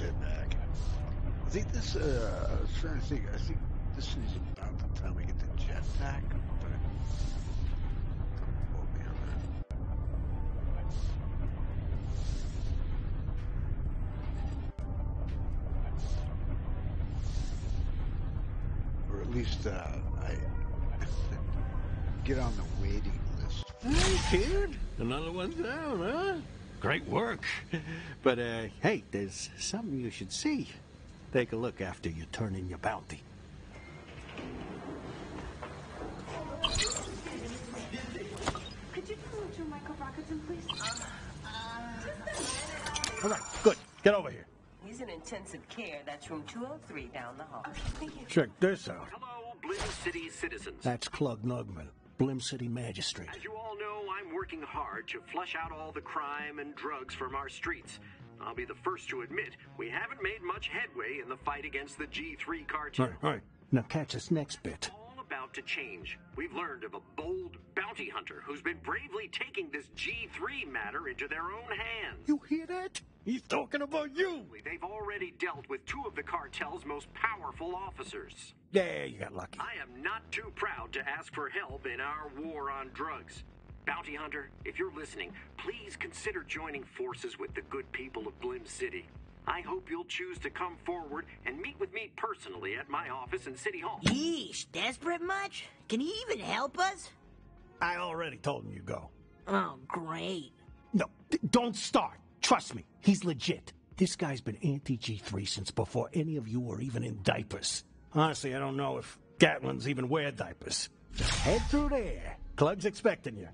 sit back. I think this, uh, I was trying to think. But, uh, hey, there's something you should see. Take a look after you turn in your bounty. Could you tell him to Michael Rockerton, please? All right, good. Get over here. He's in intensive care. That's room 203 down the hall. Thank you. Check this out. Hello, Blim City citizens. That's Clugg Nugman, Blim City Magistrate. As you all know, I'm working hard to flush out all the crime and drugs from our streets. I'll be the first to admit we haven't made much headway in the fight against the G3 cartel. All right, all right. Now catch this next bit. All about to change. We've learned of a bold bounty hunter who's been bravely taking this G3 matter into their own hands. You hear that? He's talking about you. They've already dealt with two of the cartel's most powerful officers. Yeah, you got lucky. I am not too proud to ask for help in our war on drugs. Bounty Hunter, if you're listening, please consider joining forces with the good people of Blim City. I hope you'll choose to come forward and meet with me personally at my office in City Hall. Yeesh, desperate much? Can he even help us? I already told him you go. Oh, great. No, d- don't start. Trust me, he's legit. This guy's been anti G3 since before any of you were even in diapers. Honestly, I don't know if Gatlians even wear diapers. Head through there. Clugg's expecting you.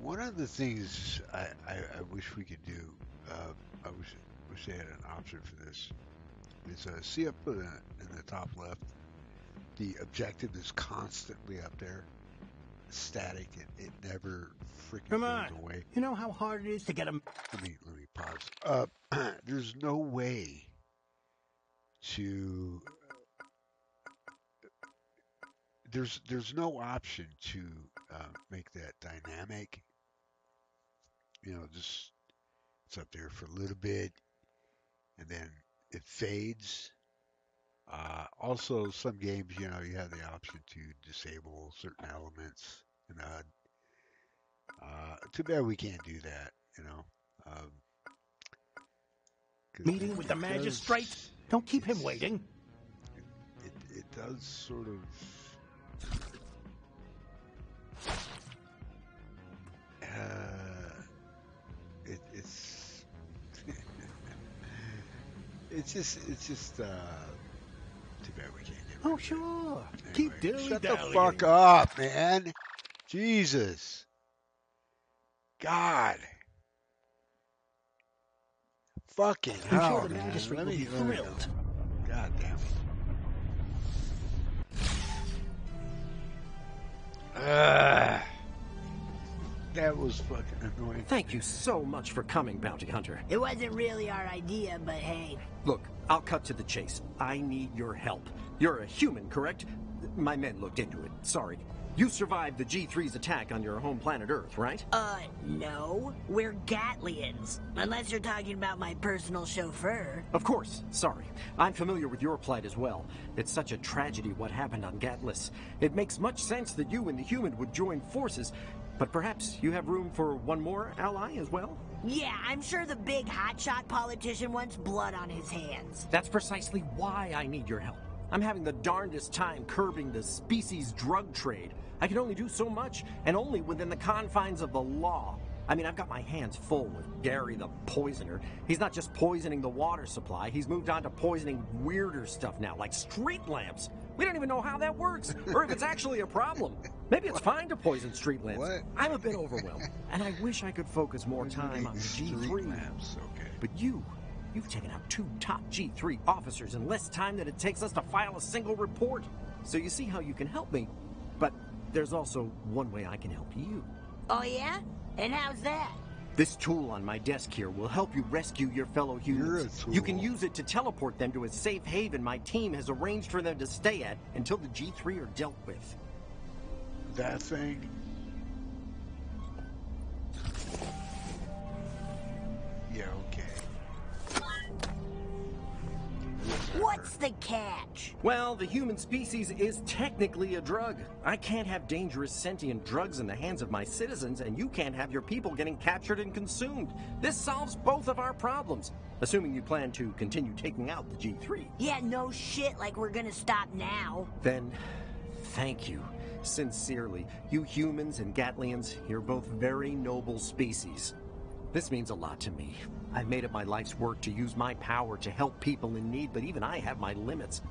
One of the things I, I, I wish we could do, uh, I wish, wish they had an option for this, is uh, see up in the, in the top left, the objective is constantly up there, static. It, it never freaking Come goes on. away. You know how hard it is to get him. Let me let me pause. Uh, there's no way to. There's there's no option to uh, make that dynamic. You know, just it's up there for a little bit, and then it fades. Uh, also, some games, you know, you have the option to disable certain elements in HUD. Uh, too bad we can't do that, you know. Um, Meeting with the it does- magistrate? Don't keep him waiting. It, it does sort of. Uh, it, it's. it's just. It's just. Uh, too bad we can't do it. Oh, sure. Keep Anyway, dilly Shut the fuck up, man. Jesus. God. Fucking I'm hell, sure man. magistrate Let will me, be let me- thrilled. God damn it. Ugh. That was fucking annoying. Thank you so much for coming, Bounty Hunter. It wasn't really our idea, but hey. Look, I'll cut to the chase. I need your help. You're a human, correct? My men looked into it. Sorry. You survived the G3's attack on your home planet Earth, right? Uh, no. We're Gatlians. Unless you're talking about my personal chauffeur. Of course. Sorry. I'm familiar with your plight as well. It's such a tragedy what happened on Gatlas. It makes much sense that you and the human would join forces, but perhaps you have room for one more ally as well? Yeah, I'm sure the big hotshot politician wants blood on his hands. That's precisely why I need your help. I'm having the darndest time curbing the species drug trade. I can only do so much, and only within the confines of the law. I mean, I've got my hands full with Gary the poisoner. He's not just poisoning the water supply, he's moved on to poisoning weirder stuff now, like street lamps. We don't even know how that works, or if it's actually a problem. Maybe it's fine to poison street lamps. What? I'm a bit overwhelmed, and I wish I could focus more time on the G3. lamps, okay. But you, you've taken out two top G3 officers in less time than it takes us to file a single report. So you see how you can help me. But there's also one way I can help you. Oh, yeah? And how's that? This tool on my desk here will help you rescue your fellow You're a humans. You can use it to teleport them to a safe haven my team has arranged for them to stay at until the G3 are dealt with. That thing. Yeah, okay. What's the catch? Well, the human species is technically a drug. I can't have dangerous sentient drugs in the hands of my citizens, and you can't have your people getting captured and consumed. This solves both of our problems, assuming you plan to continue taking out the G3. Yeah, no shit, like we're gonna stop now. Then, thank you. Sincerely, you humans and Gatlians, you're both very noble species. This means a lot to me. I've made it my life's work to use my power to help people in need, but even I have my limits.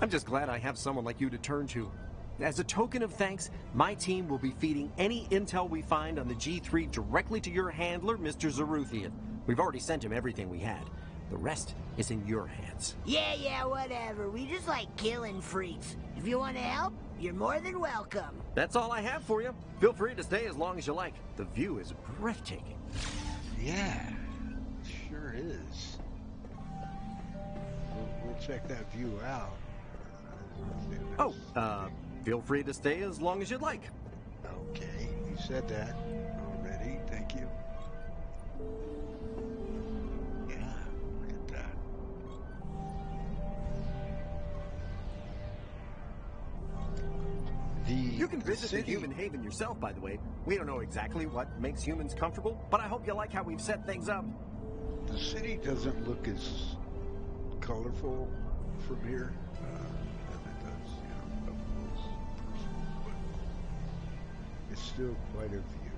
I'm just glad I have someone like you to turn to. As a token of thanks, my team will be feeding any intel we find on the G3 directly to your handler, Mr. Zaruthian. We've already sent him everything we had. The rest is in your hands. Yeah, yeah, whatever. We just like killing freaks. If you want to help, you're more than welcome. That's all I have for you. Feel free to stay as long as you like. The view is breathtaking. Yeah, sure is. We'll, we'll check that view out. Oh, uh, feel free to stay as long as you'd like. Okay, you said that already. Thank you. You can visit the human haven yourself, by the way. We don't know exactly what makes humans comfortable, but I hope you like how we've set things up. The city doesn't look as colorful from here uh, it does, you know, close personal, it's still quite a view.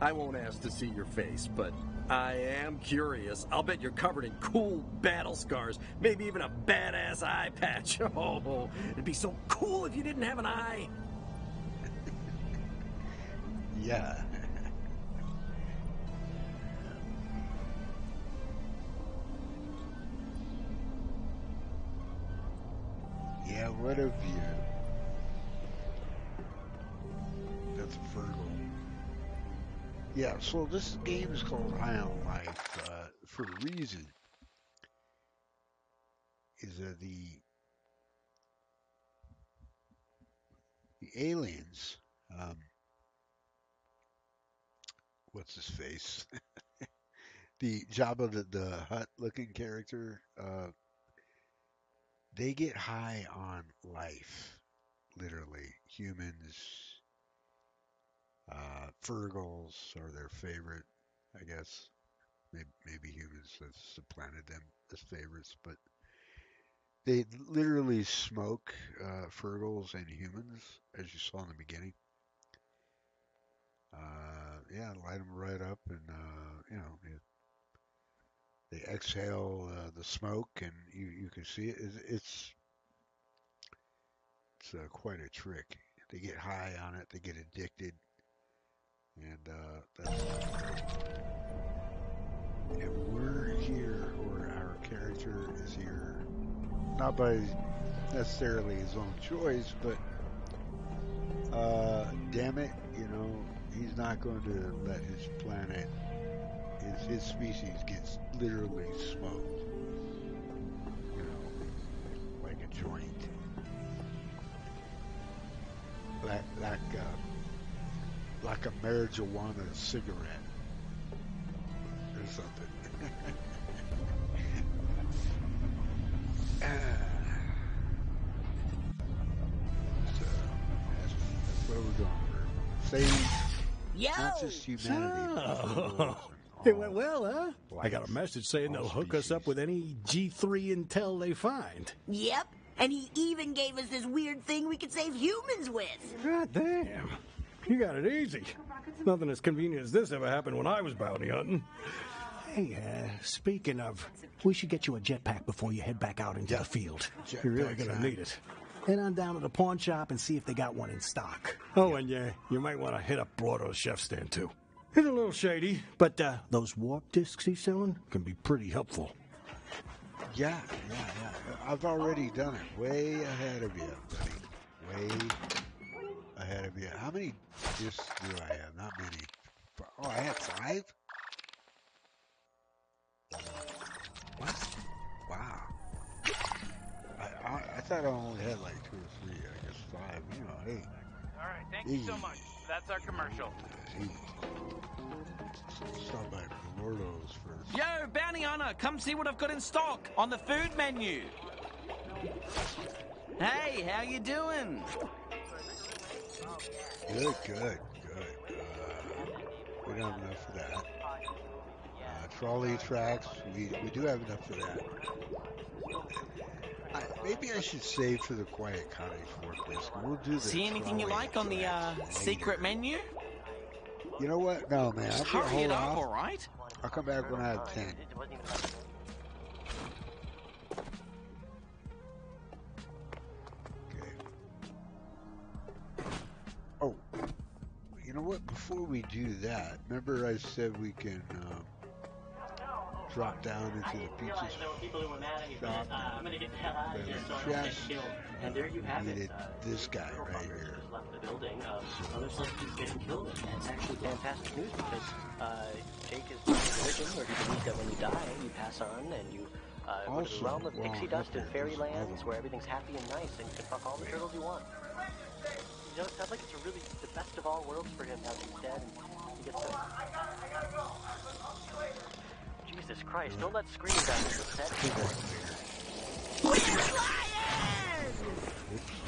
I won't ask to see your face, but I am curious. I'll bet you're covered in cool battle scars, maybe even a badass eye patch. Oh, it'd be so cool if you didn't have an eye. Yeah. yeah, what a view. That's Fergal. Yeah, so this game is called High on Life uh, for a reason. Is that the the aliens um, what's his face? the Jabba the, the Hut looking character, uh, they get high on life, literally. Humans, Fergals are their favorite, I guess. Maybe, maybe humans have supplanted them as favorites, but they literally smoke uh, Fergals and humans, as you saw in the beginning uh, yeah, light them right up, and uh, you know, it, they exhale uh, the smoke, and you you can see it. It's it's, it's uh, quite a trick. They get high on it, they get addicted, and uh, that's and we're here, or our character is here, not by necessarily his own choice, but uh, damn it, you know, he's not going to let his planet, his, his species gets literally smoked. You know, like a joint. Like, like, uh, like a marijuana cigarette. Or something. Ah. so, that's, that's where we're going. We're saving Yo! not just humanity, but So, it went well, huh? I got a message saying they'll hook us up with any G3 intel they find. Yep. And he even gave us this weird thing we could save humans with. God damn. You got it easy. Nothing as convenient as this ever happened when I was bounty hunting. Hey, uh, speaking of, we should get you a jetpack before you head back out into Yeah. the field. You're really gonna on. need it. Head on down to the pawn shop and see if they got one in stock. Oh, and yeah, you might want to hit up Blorto's chef stand too. It's a little shady, but uh, those warp discs he's selling can be pretty helpful. Yeah, yeah, yeah. I've already done it. Way ahead of you, buddy. Way ahead of you. How many discs do I have? Not many. Oh, I have five? What? Wow. I, I, I thought I only had like two or three. I guess five. You know, hey, All right, thank you so much. That's our commercial. Hey, stop by Blorto's first. Yo, Bounty Hunter, come see what I've got in stock on the food menu. Hey, how you doing? Good, good, good. Uh, we don't have enough for that. Uh, trolley tracks, we, we do have enough for that. I, maybe I should save for the Quiet Cottage forklift. We'll do the See anything you like on the uh, secret menu? You know what? No, man. I'm gonna Hurry hold it up, off. all right? I'll come back when I have 10. Do that, remember I said we can um, drop down into the pizza shop. I'm gonna get the hell out of here so I don't get killed. And there you have it. Uh, this guy right here. left the building. Um, others like he's getting killed. And it's actually fantastic news because uh, Jake is religion where he believes that when you die, you pass on and you uh, go to the realm of while pixie dust and there, fairy there's another lands one. where everything's happy and nice and you can fuck all the turtles you want. You know, it sounds like it's a really the best of all worlds for him now that he's dead and he gets to. I gotta go. Jesus Christ! Don't let screaming guys get upset. Oops. Set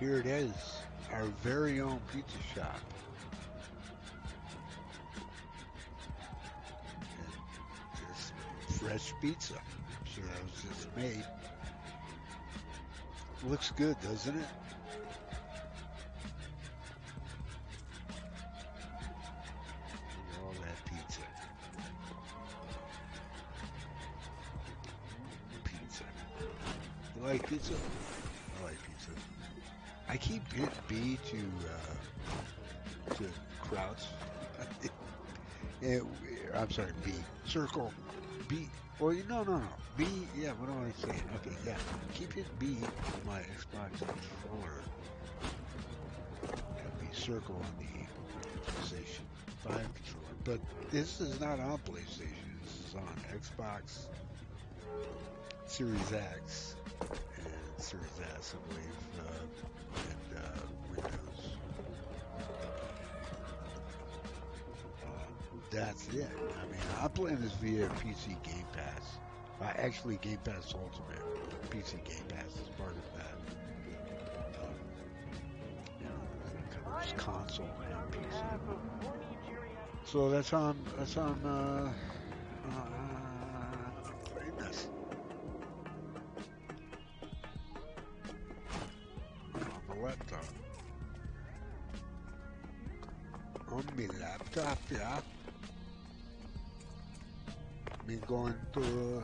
Here it is. Our very own pizza shop. Just fresh pizza. Sure that was just made. Looks good, doesn't it? All that pizza. Pizza. Like pizza? I keep hitting B to uh, to crouch. I'm sorry, B. Circle. B. Well, you- no, no, no. B. Yeah, what am I saying? Okay, yeah. Keep hitting B on my Xbox controller. And circle on the PlayStation 5 controller. But this is not on PlayStation. This is on Xbox Series X I uh, and uh, Windows. Uh, that's it. I mean, I'm playing this via PC Game Pass. Uh, actually, Game Pass Ultimate. PC Game Pass is part of that. Um, console and PC. So that's on. That's on. Uh, uh, to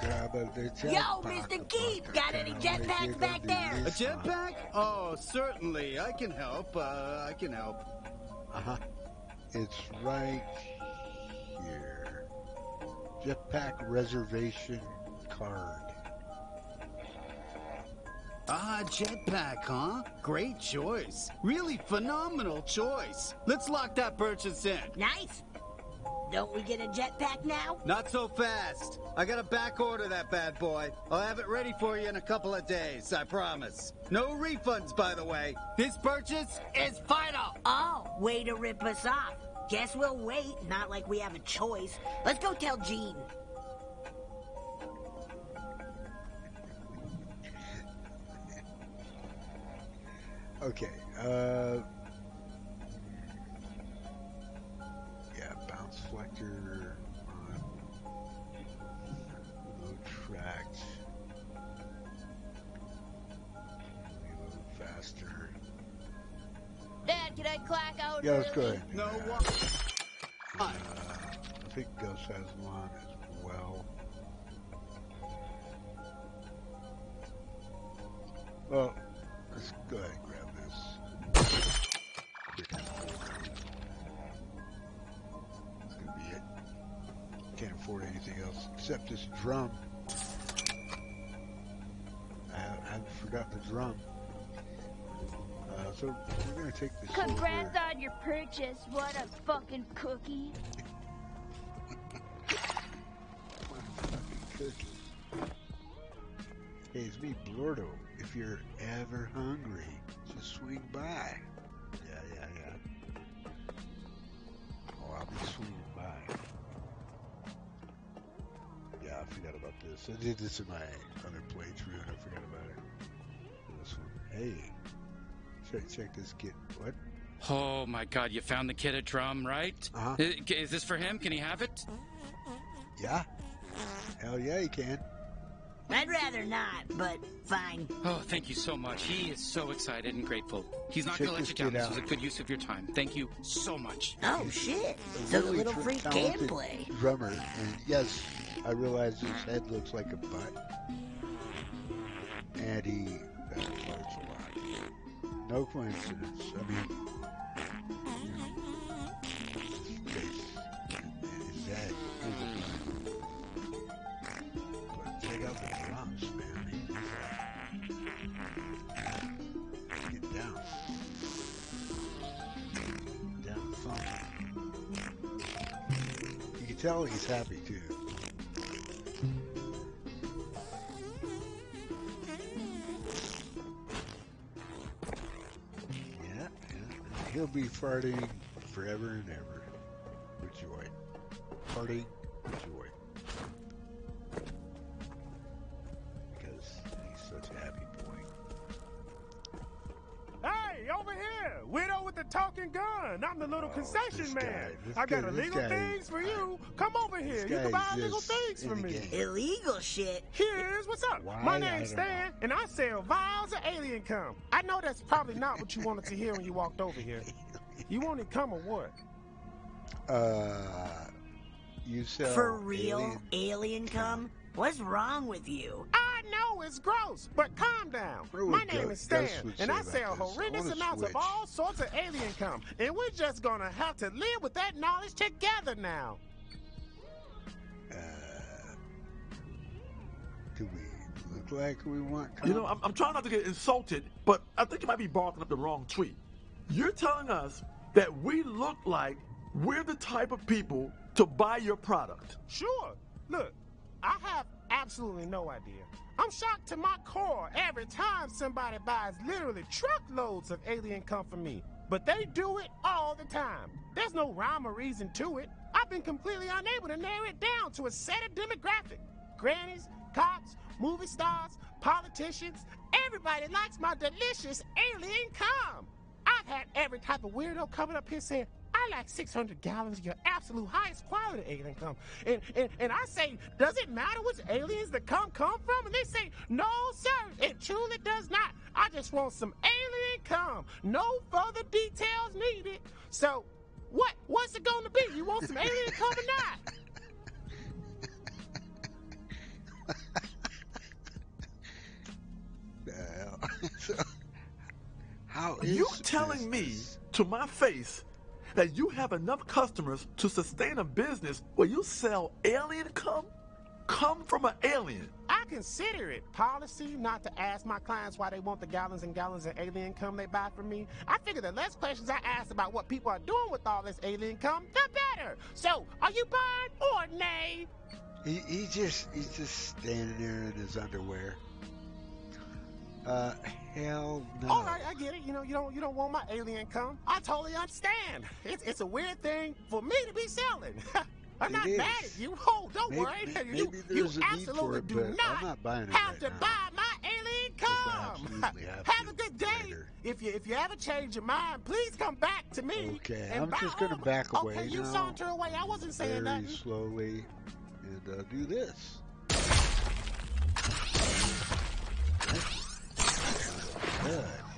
grab the jetpack. Yo, Mr. Keith, got any jetpacks back there? A jetpack? Oh, certainly. I can help. Uh, I can help. Uh huh. It's right here. Jetpack reservation card. Ah, jetpack, huh? Great choice. Really phenomenal choice. Let's lock that purchase in. Nice. Don't we get a jetpack now? Not so fast. I gotta back order that bad boy. I'll have it ready for you in a couple of days, I promise. No refunds, by the way. This purchase is final. Oh, way to rip us off. Guess we'll wait. Not like we have a choice. Let's go tell Gene. Okay. Uh. Dad, clack out? Yeah, let's go early? ahead. No, that. why? Uh, I think Ghost has one as well. Well, let's go ahead and grab this. Quick. That's gonna be it. Can't afford anything else except this drum. I, I haven't forgotten the drum. So we're gonna take this. Congrats on your purchase. What a fucking cookie. Hey, it's me, Blorto. If you're ever hungry, just swing by. Yeah, yeah, yeah. Oh, I'll be swinging by. Yeah, I forgot about this. I did this in my other playthrough and I forgot about it. This one. Hey, check, check this kid. What? Oh my god, you found the kid a drum, right? Uh-huh. I- Is this for him? Can he have it? Yeah. Hell yeah, you can. I'd rather not, but fine. Oh, thank you so much. He is so excited and grateful. He's not Check going to let you down. kid This was a good use of your time. Thank you so much. Oh shit! A So the really little tr- freak can play. Drummer, and yes, I realize his head looks like a butt, and he No coincidence. I mean, check out the man. Get down. Down. You can tell he's happy He'll be farting forever and ever with joy. Farting with joy. Because he's such a happy boy. Hey, over here! Widow with the talking gun. I'm the little concession Oh, this man. guy- I got guy- illegal things for you. Come over here. You can buy illegal things for me. Illegal shit. Here's what's up. Why? My name's don't Stan, and I sell vials of alien cum. I know that's probably not what you wanted to hear when you walked over here. You wanted cum or what? Uh, you sell For real, alien- alien cum? What's wrong with you? I know it's gross, but calm down. What My name is Stan, and I sell horrendous wanna amounts of all sorts of alien cum, and we're just gonna have to live with that knowledge together now. Uh, do we look like we want? You know, I'm, I'm trying not to get insulted, but I think you might be barking up the wrong tree. You're telling us that we look like we're the type of people to buy your product. Sure. Look, I have absolutely no idea. I'm shocked to my core every time somebody buys literally truckloads of alien cum for me. But they do it all the time. There's no rhyme or reason to it. I've been completely unable to narrow it down to a set of demographic. Grannies, cops, movie stars, politicians, everybody likes my delicious alien cum. I've had every type of weirdo coming up here saying, I like 600 gallons of your absolute highest quality alien cum. And, and, and I say, does it matter which aliens the cum come from? And they say, no, sir, it truly does not. I just want some alien cum. No further details needed. So, what? What's it going to be? You want some alien cum or not? So, how is You telling me to my face that you have enough customers to sustain a business where you sell alien cum? Come from an alien. I consider it policy not to ask my clients why they want the gallons and gallons of alien cum they buy from me. I figure the less questions I ask about what people are doing with all this alien cum, the better. So, are you buying or nay? He, he just he's just standing there in his underwear. Uh, hell no. All right, I get it. You know, you don't you don't want my alien cum. I totally understand. It's it's a weird thing for me to be selling. I'm It not is. mad at you. Oh, don't Maybe- worry. may- you you there's a need for absolutely it, do not, not buying it have right to now. buy my alien cum. have Have a good day. If you if you ever change your mind, please come back to me. Okay, I'm just gonna back away Okay, you saunter away. I wasn't saying Very nothing. slowly, and uh, do this. Good.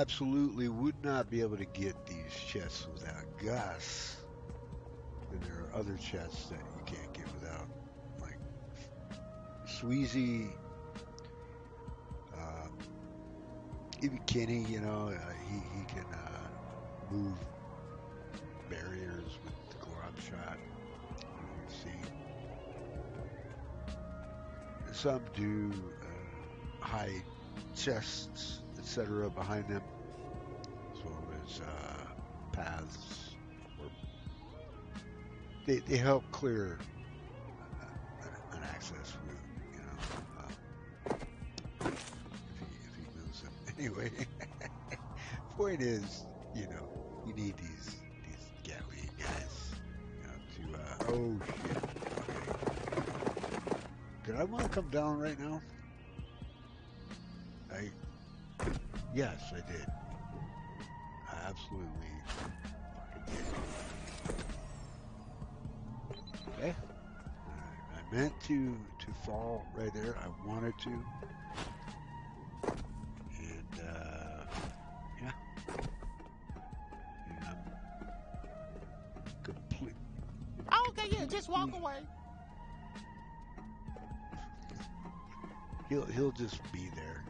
Absolutely would not be able to get these chests without Gus. And there are other chests that you can't get without, like Sweezy, um, even Kenny. You know, uh, he he can uh, move barriers with the Glove shot. You see. Some do uh, hide chests, etc., behind them, as well as uh, paths. Or they they help clear uh, an access route. You know, um, if he if he moves them anyway. Point is, you know, you need these these Gatling guys you know, to. Uh, oh shit. Okay. Did I want to come down right now? Yes, I did. I absolutely fucking did. Okay. I meant to to fall right there. I wanted to. And uh, yeah. And I'm complete. Oh, okay, yeah, just walk away. He'll he'll just be there.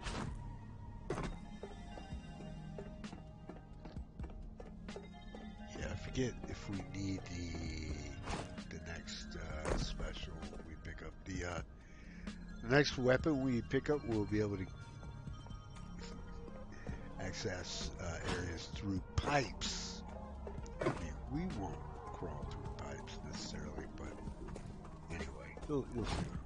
Forget if we need the the next uh, special we pick up. The uh, the next weapon we pick up, we'll be able to access uh, areas through pipes. I mean, we won't crawl through pipes necessarily, but anyway, you'll, you'll see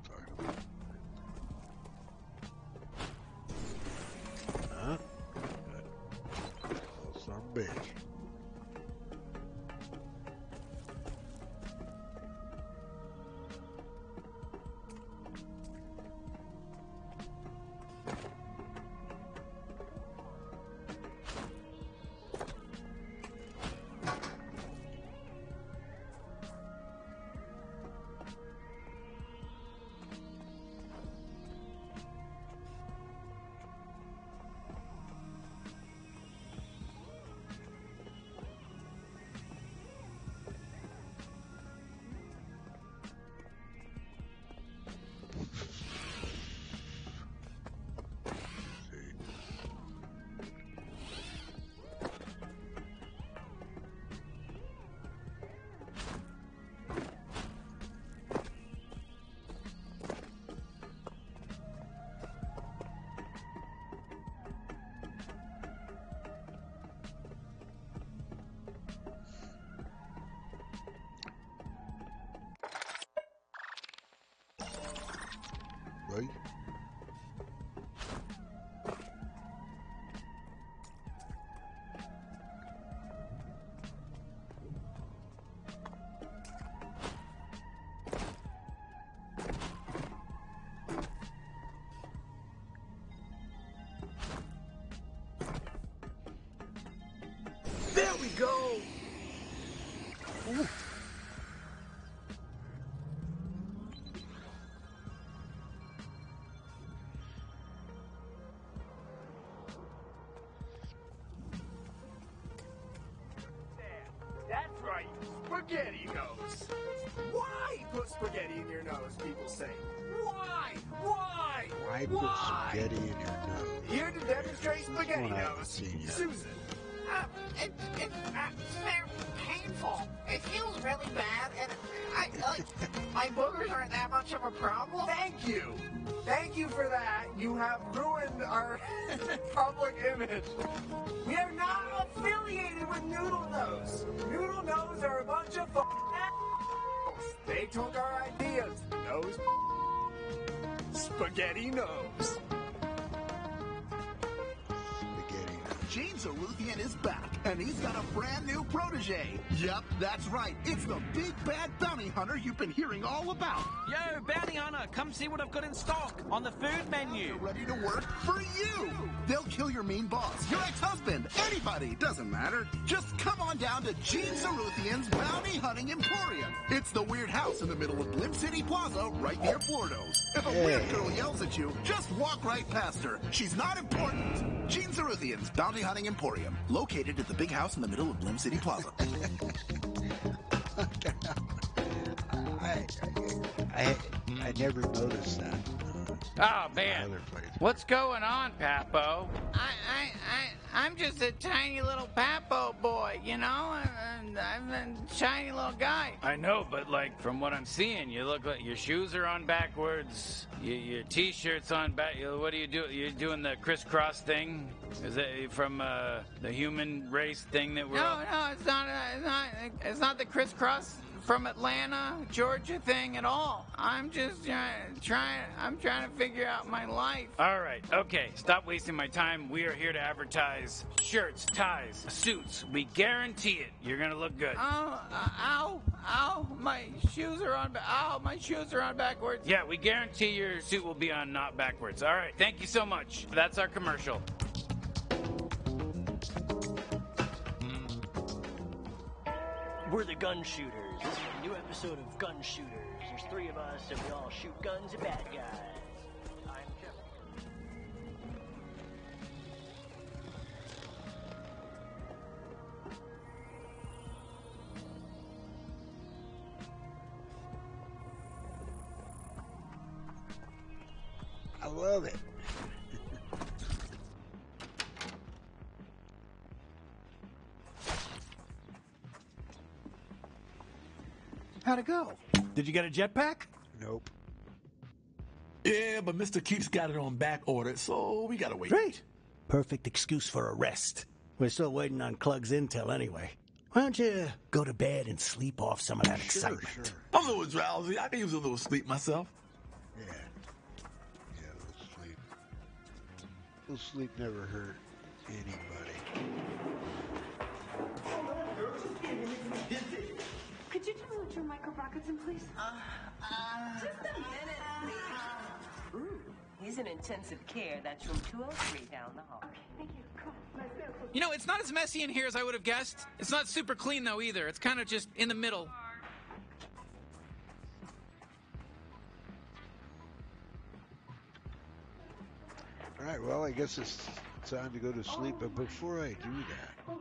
Right? There we go. That's Thank you for that. You have ruined our public image. We are not affiliated with Noodle Nose. Noodle Nose are a bunch of assholes. They took our ideas. Nose. Spaghetti nose. Gene Zaruthian is back, and he's got a brand new protege. Yep, that's right. It's the big bad bounty hunter you've been hearing all about. Yo, bounty hunter, come see what I've got in stock on the food menu. Ready to work for you. They'll kill your mean boss, your ex-husband, anybody, doesn't matter. Just come on down to Gene Zaruthian's Bounty Hunting Emporium. It's the weird house in the middle of Blim City Plaza, right near Blorto's. If a weird girl yells at you, just walk right past her. She's not important. Gene Zaruthian's Bounty Hunting Emporium, located at the big house in the middle of Blim City Plaza. I, I, I never noticed that. Oh man, what's going on, Papo? I, I, I, I'm just a tiny little Papo boy, you know? I'm, I'm a tiny little guy. I know, but like from what I'm seeing, you look like your shoes are on backwards. Your, your t-shirt's on back. What do you do? You're doing the crisscross thing. Is that from uh, the human race thing that we're? No, all- no, it's not, uh, it's not, it's not the crisscross from Atlanta, Georgia thing at all. I'm just trying, trying, I'm trying to figure out my life. All right, okay. Stop wasting my time. We are here to advertise shirts, ties, suits. We guarantee it. You're gonna look good. Oh, uh, ow, ow, my shoes are on, ow, my shoes are on backwards. Yeah, we guarantee your suit will be on not backwards. All right, thank you so much. That's our commercial. We're the gun shooters. This is a new episode of Gun Shooters. There's three of us, and we all shoot guns at bad guys. Go? Did you get a jetpack? Nope. Yeah, but Mr. Keeps got it on back order, so we gotta wait. Great. Perfect excuse for a rest. We're still waiting on Clugg's intel anyway. Why don't you go to bed and sleep off some of that excitement? I'm a little drowsy. I can use a little sleep myself. Yeah. Yeah, a little sleep. A little sleep never hurt anybody. Could you tell me what your micro rockets in, please? Uh, uh, just a minute, please. Ooh, he's in intensive care. That's room 203 down the hall. Okay, Thank you. Come on, let's. You know, it's not as messy in here as I would have guessed. It's not super clean though either. It's kind of just in the middle. All right, well, I guess it's time to go to sleep, but before I do that, I'm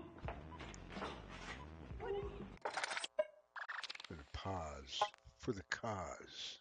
going to pause for the cause.